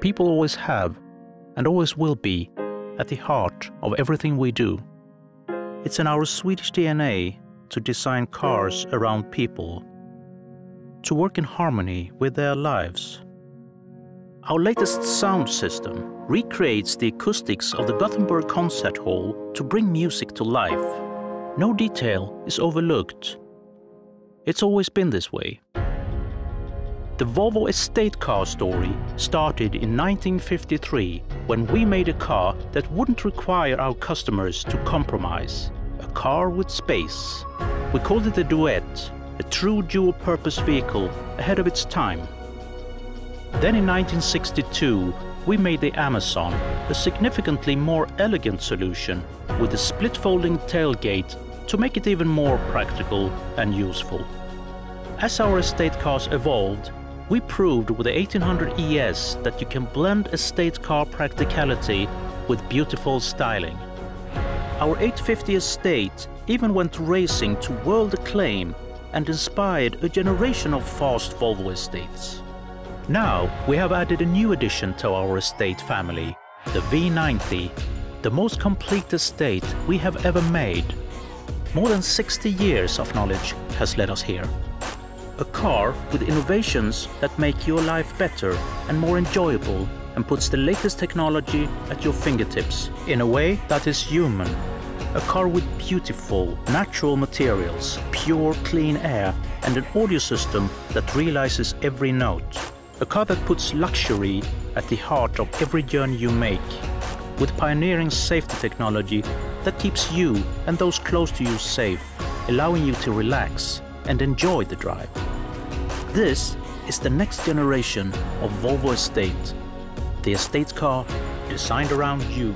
people always have, and always will be, at the heart of everything we do. It's in our Swedish DNA to design cars around people, to work in harmony with their lives. Our latest sound system recreates the acoustics of the Gothenburg Concert Hall to bring music to life. No detail is overlooked. It's always been this way. The Volvo estate car story started in 1953 when we made a car that wouldn't require our customers to compromise. A car with space. We called it the Duett, a true dual-purpose vehicle ahead of its time. Then in 1962, we made the Amazon, a significantly more elegant solution with a split-folding tailgate to make it even more practical and useful. As our estate cars evolved, we proved with the 1800 ES that you can blend estate car practicality with beautiful styling. Our 850 Estate even went racing to world acclaim and inspired a generation of fast Volvo estates. Now we have added a new addition to our estate family, the V90, the most complete estate we have ever made. More than 60 years of knowledge has led us here. A car with innovations that make your life better and more enjoyable and puts the latest technology at your fingertips in a way that is human. A car with beautiful, natural materials, pure, clean air and an audio system that realizes every note. A car that puts luxury at the heart of every journey you make. With pioneering safety technology that keeps you and those close to you safe, allowing you to relax and enjoy the drive. This is the next generation of Volvo Estate, the estate car designed around you.